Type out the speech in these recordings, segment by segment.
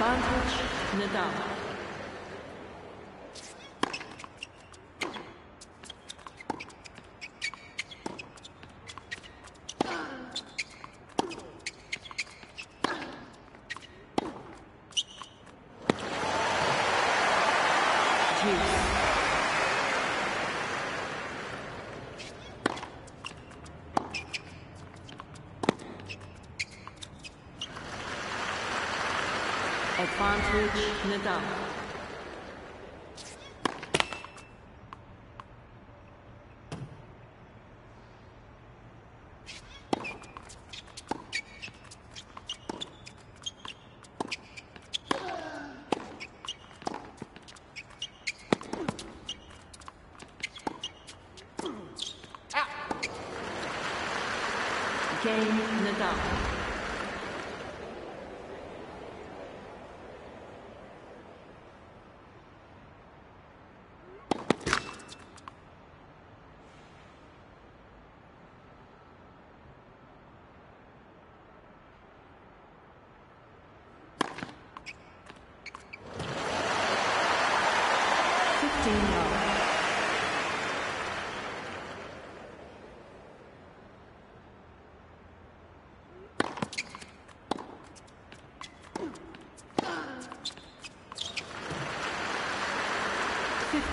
Pan Pancz Nedama.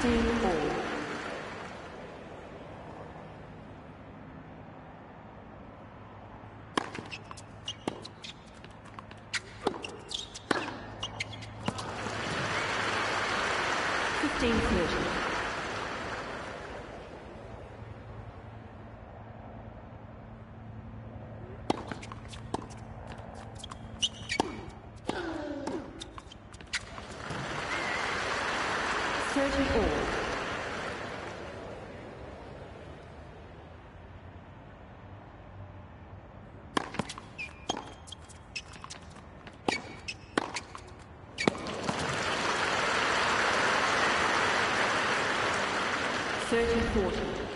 Oh. Thirty forty.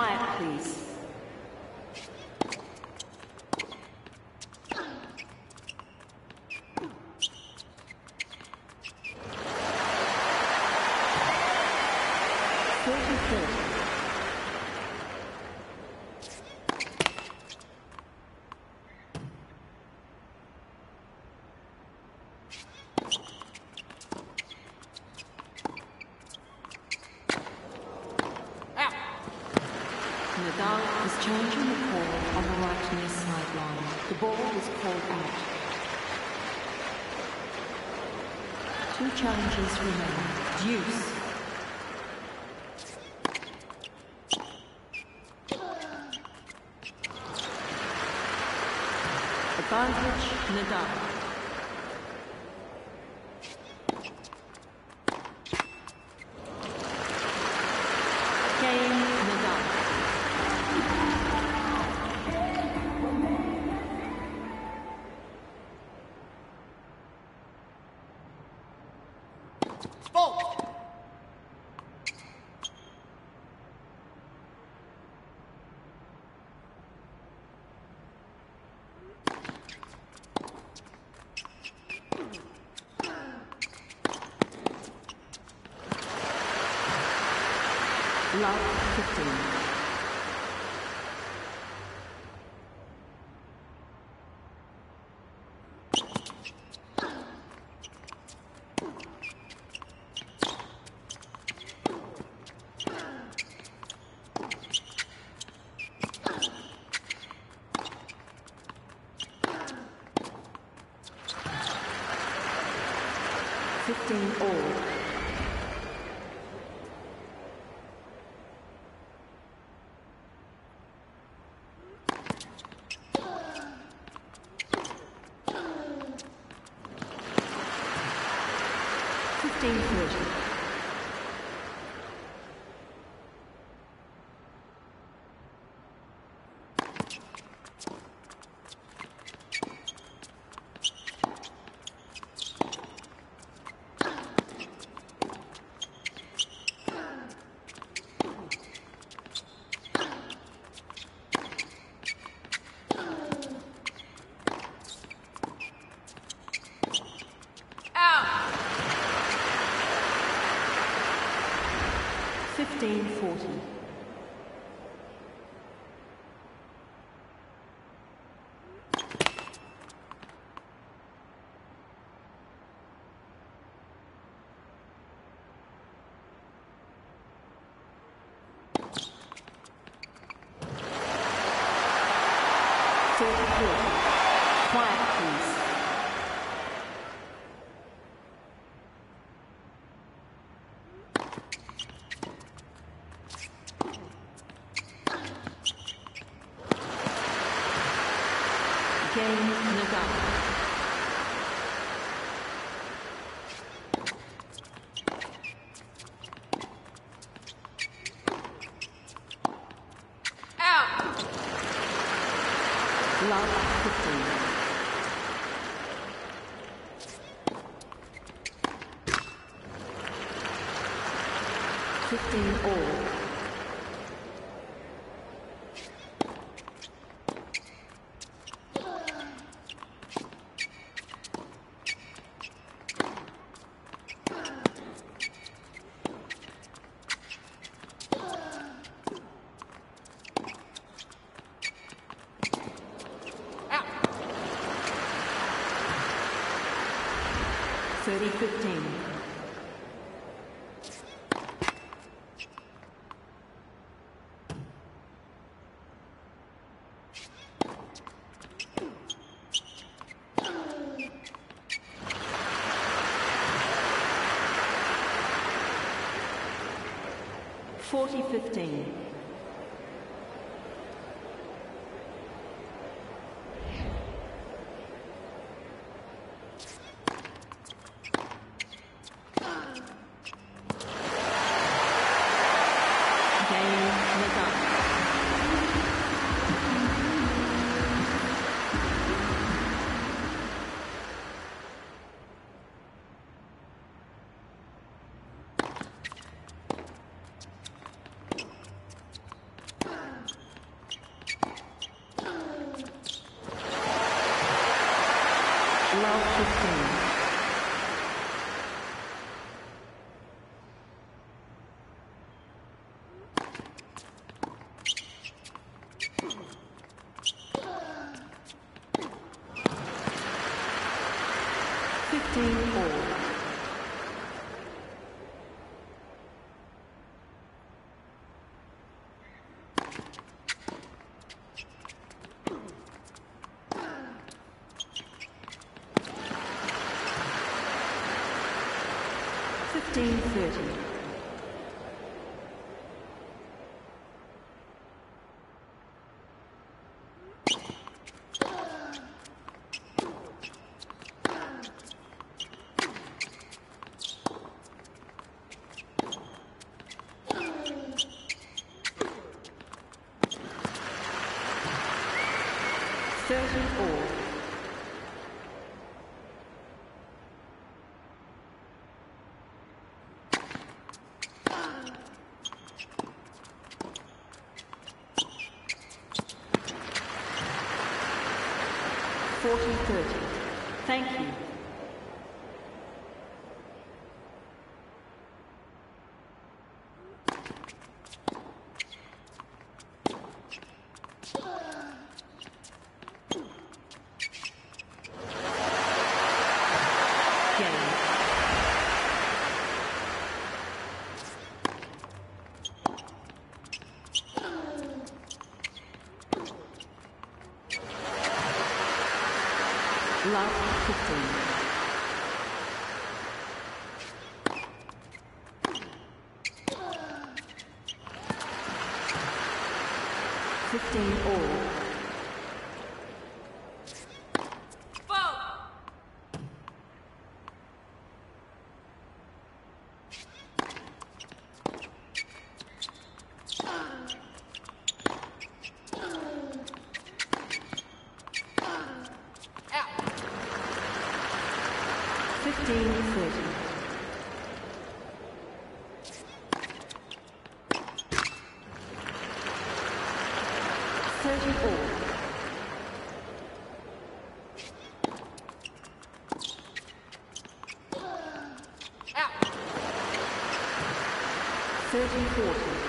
quiet, please. Thank you. Ashes remain. Deuce. Advantage Nadal. Game Nagano. Out! Love 15. Fifteen all. Out! Thirty fifteen. Forty fifteen. Game Nagano. Love 15. Fifteen all. Fifteen thirty. Thirty all. 3040.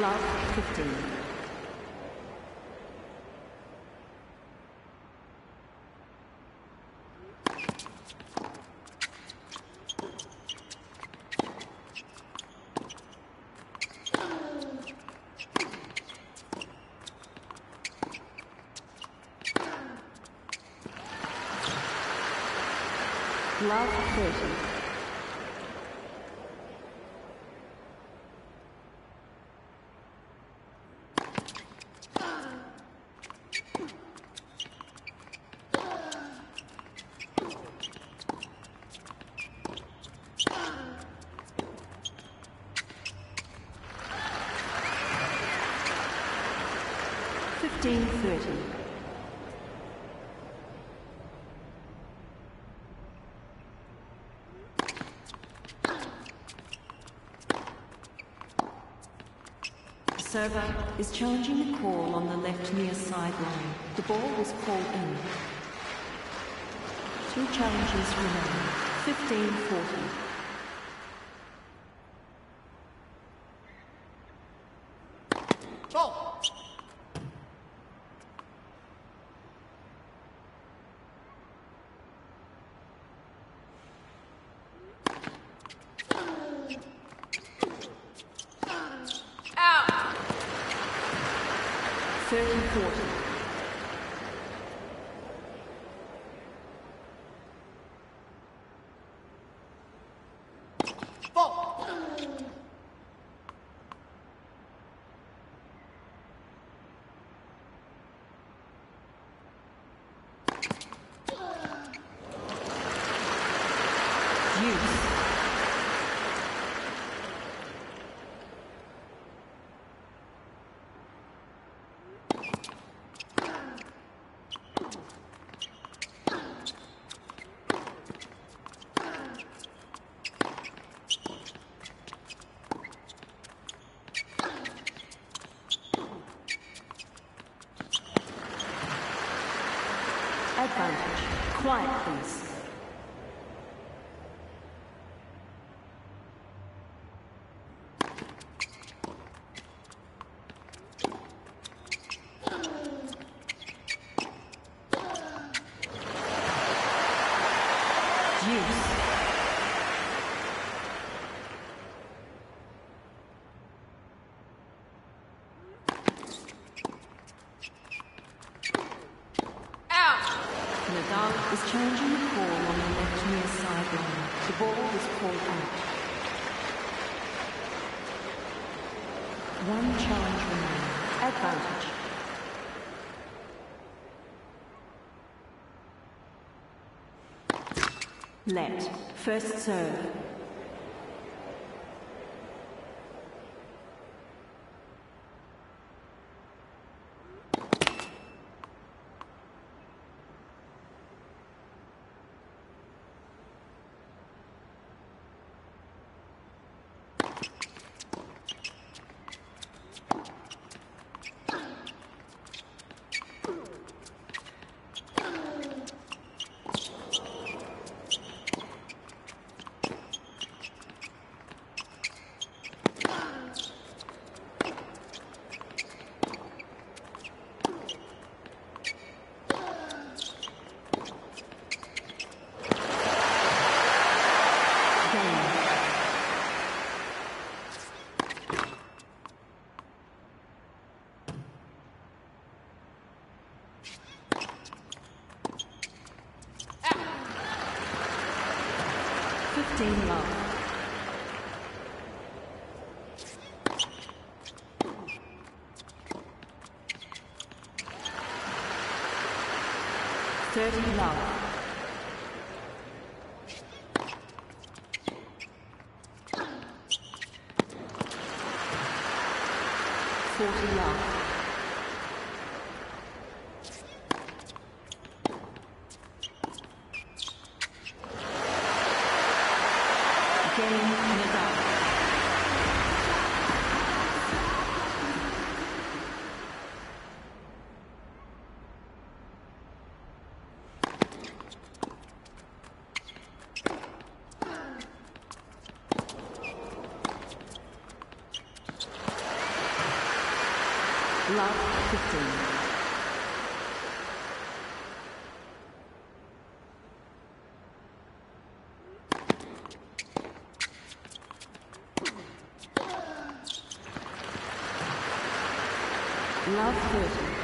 Love 15. Love 30. server is challenging the call on the left near sideline. The ball was called in. Two challenges remain. 1540. Thank Quiet, please. is challenging the call on the left near sideline. The ball was called out. One challenge remaining. Advantage. Let. First serve. Thirty 30.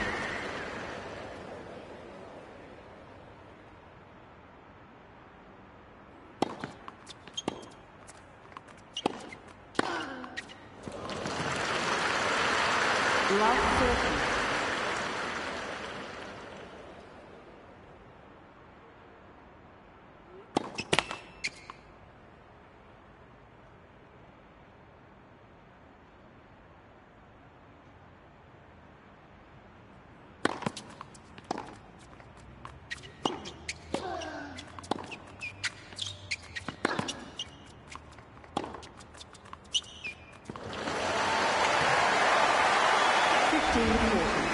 Love 30. Fifteen forty.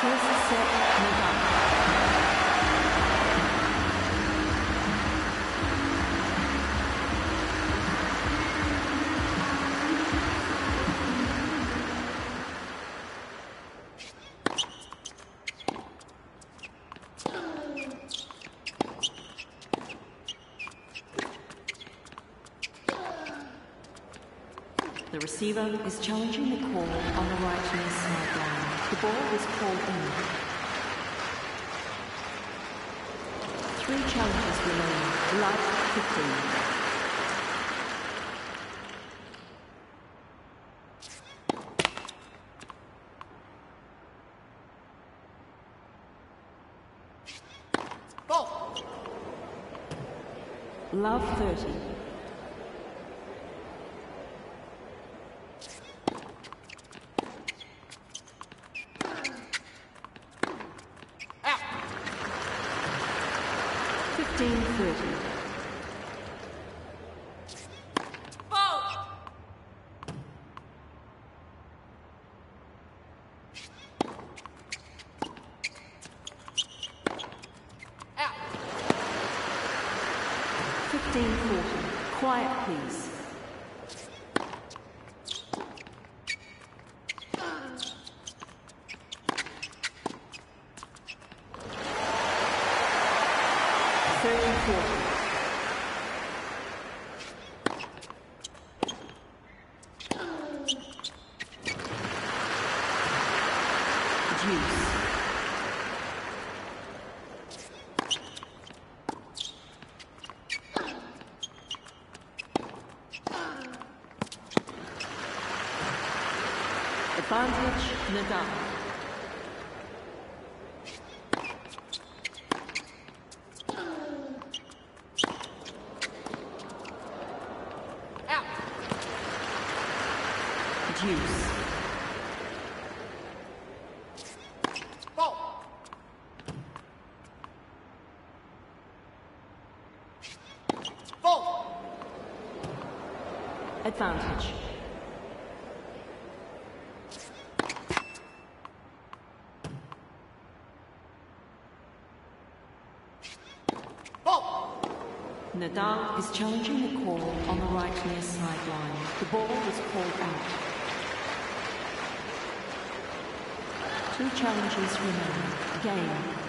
First set, Nevada. The receiver is challenging the call on the right near sideline. The ball was called in. Three challenges remaining. Life 15. Love 30. 1640. Quiet, please. Nadal. Deuce. Ball. Ball. Advantage. Ball. Nadal is challenging the call on the right near sideline. The ball was called out. Two challenges remain. Game.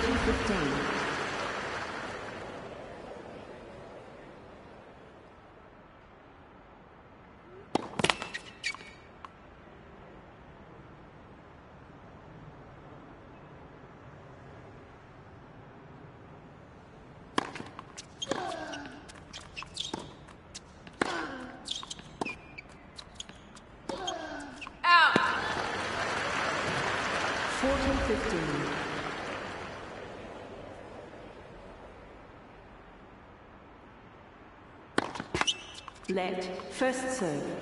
15 Let first serve.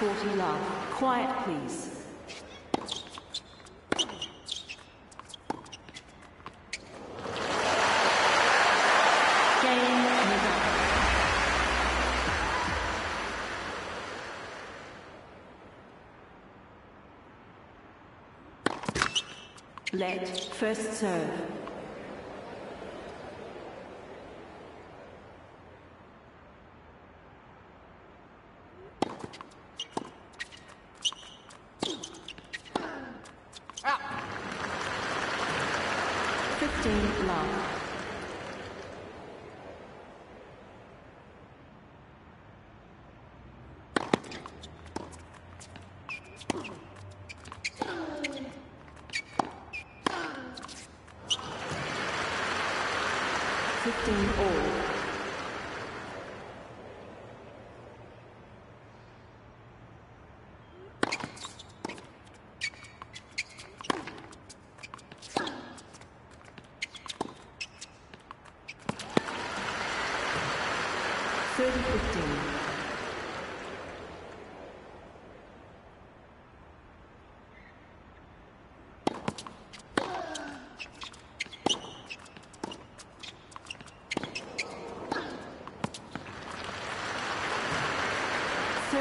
40 love. Quiet, please. Game Let first serve.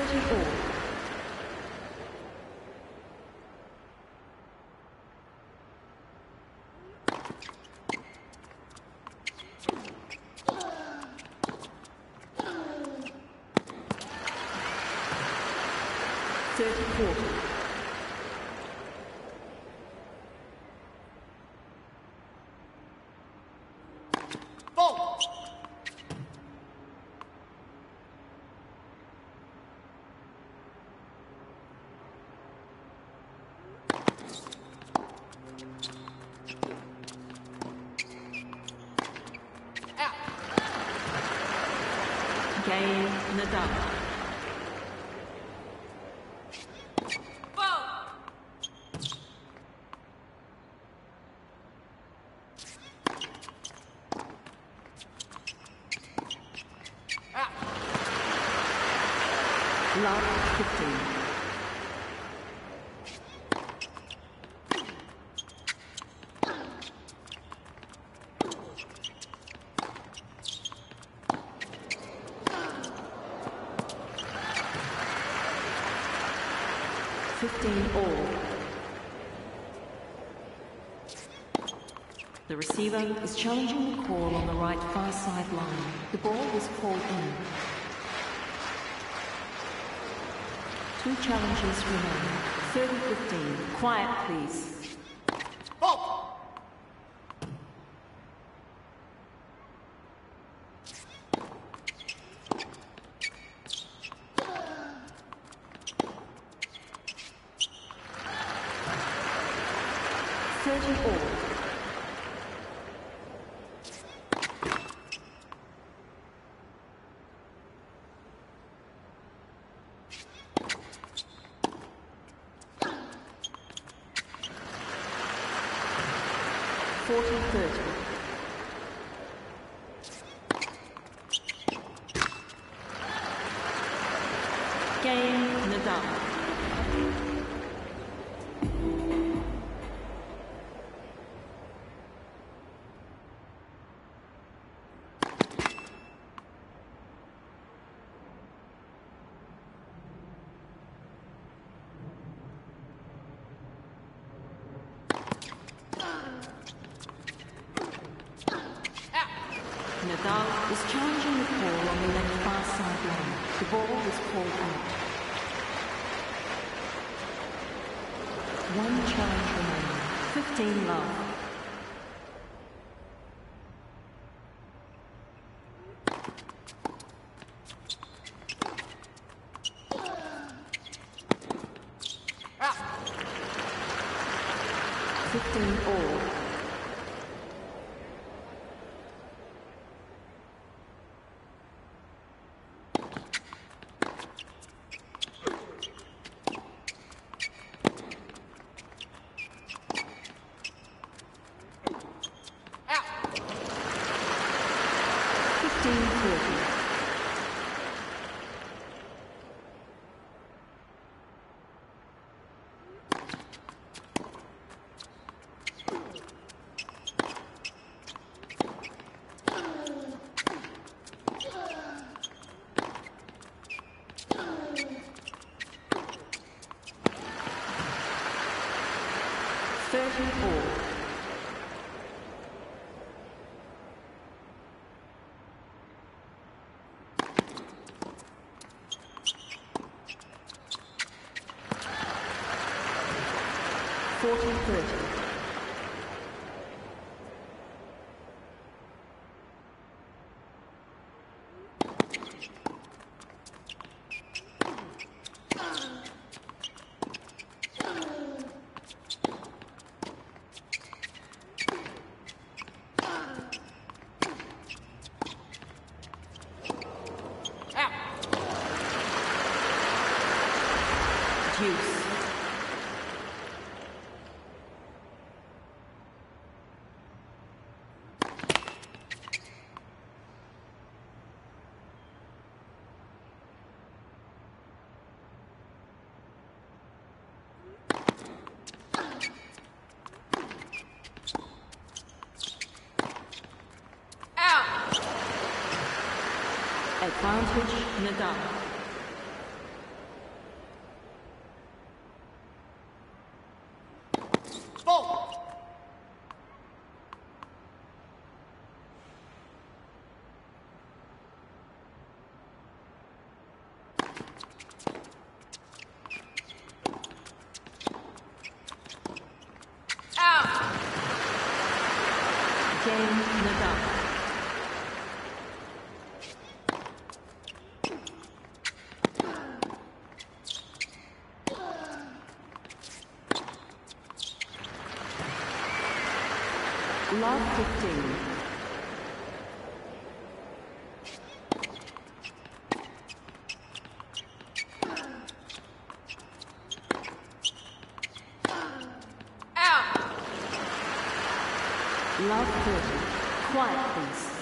30 all. Thirty Game Nadal. Full. Out. Love 15. Fifteen all. The receiver is challenging the call on the right far sideline. The ball was called in. Two challenges remain. 30-15. Quiet, please. Full. Thirty all. Forty thirty. Game Nadal. Nadal is challenging the call on the left far sideline. The ball was called out. One challenge remaining. 15 love. Out. 15 all. Out. 15 30. Thirty all. Forty thirty. Out. Deuce. Out. Advantage Nadal. Fault. Out. Game Nadal. Love 15. Out. Love 30. Quiet, please.